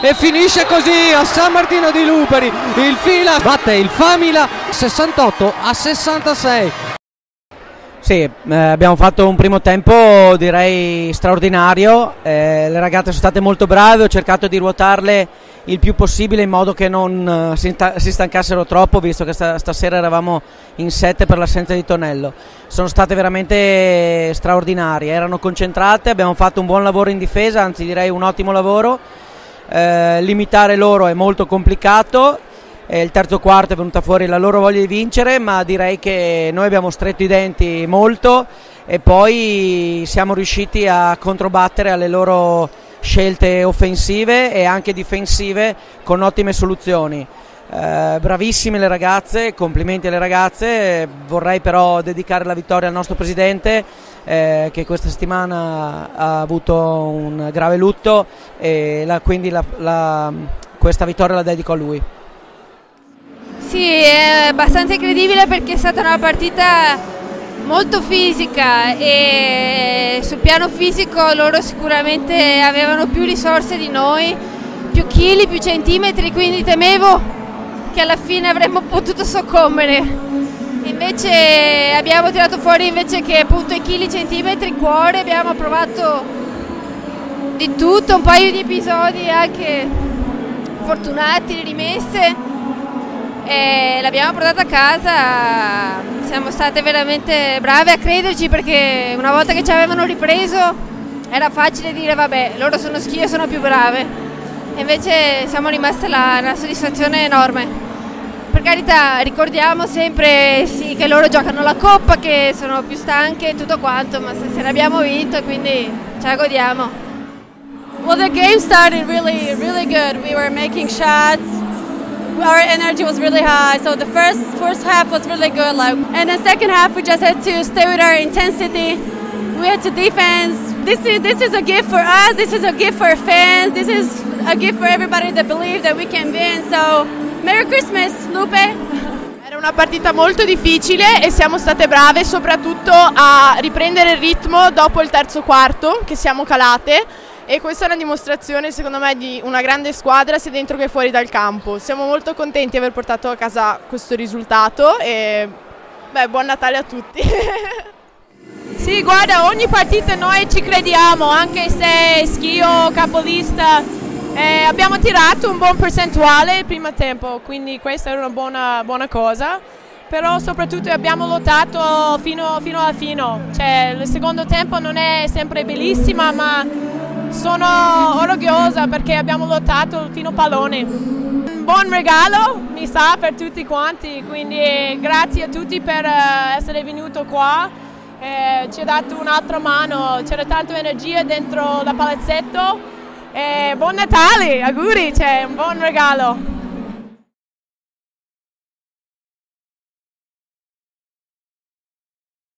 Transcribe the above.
e finisce così a San Martino di Luperi il fila batte il Famila 68 a 66 sì, eh, abbiamo fatto un primo tempo direi straordinario, eh, le ragazze sono state molto brave, ho cercato di ruotarle il più possibile in modo che non uh, si, si, stancassero troppo, visto che sta, stasera eravamo in sette per l'assenza di Tonello. Sono state veramente straordinarie, erano concentrate, abbiamo fatto un buon lavoro in difesa, anzi direi un ottimo lavoro. Eh, limitare loro è molto complicato eh, il terzo quarto è venuta fuori la loro voglia di vincere, ma direi che noi abbiamo stretto i denti molto e poi siamo riusciti a controbattere alle loro scelte offensive e anche difensive con ottime soluzioni. Eh, bravissime le ragazze, complimenti alle ragazze, vorrei però dedicare la vittoria al nostro presidente eh, che questa settimana ha avuto un grave lutto e la, quindi la, la, questa vittoria la dedico a lui. Sì, è abbastanza incredibile perché è stata una partita molto fisica e sul piano fisico loro sicuramente avevano più risorse di noi, più chili, più centimetri, quindi temevo che alla fine avremmo potuto soccombere. Invece abbiamo tirato fuori invece che appunto i chili, centimetri, cuore, abbiamo provato di tutto, un paio di episodi anche fortunati, rimesse e l'abbiamo portata a casa, siamo state veramente brave a crederci perché una volta che ci avevano ripreso era facile dire vabbè loro sono schie sono più brave e invece siamo rimaste là, una soddisfazione enorme. Per carità ricordiamo sempre sì, che loro giocano la coppa, che sono più stanche e tutto quanto, ma se, se l'abbiamo vinto e quindi ce la godiamo. Well, the game started really, really good. We were making shots. our energy was really high. So the first first half was really good. Like, and the second half we just had to stay with our intensity. We had to defense. This is this is a gift for us. This is a gift for fans. This is a gift for everybody that believe that we can win. So, Merry Christmas, Lupe. Una partita molto difficile e siamo state brave soprattutto a riprendere il ritmo dopo il terzo quarto che siamo calate e questa è una dimostrazione secondo me di una grande squadra sia dentro che fuori dal campo. Siamo molto contenti di aver portato a casa questo risultato e beh, buon Natale a tutti. sì, guarda, ogni partita noi ci crediamo, anche se schio, capolista, eh, abbiamo tirato un buon percentuale il primo tempo, quindi questa è una buona, buona cosa però soprattutto abbiamo lottato fino, fino alla fine. Cioè, il secondo tempo non è sempre bellissima, ma sono orgogliosa perché abbiamo lottato fino a pallone. Un buon regalo, mi sa, per tutti quanti, quindi grazie a tutti per eh, essere venuto qua. Eh, ci ha dato un'altra mano, c'era tanta energia dentro la palazzetto. Eh, buon Natale, auguri, c'è un buon regalo.